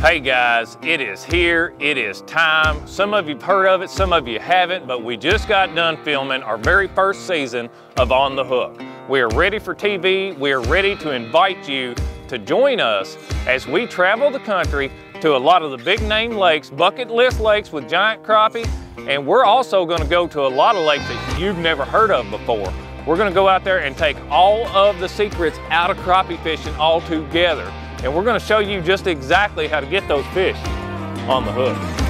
Hey guys, it is here, it is time. Some of you've heard of it, some of you haven't, but we just got done filming our very first season of On the Hook. We are ready for TV, we are ready to invite you to join us as we travel the country to a lot of the big name lakes, bucket list lakes with giant crappie, and we're also gonna go to a lot of lakes that you've never heard of before. We're gonna go out there and take all of the secrets out of crappie fishing all together and we're gonna show you just exactly how to get those fish on the hook.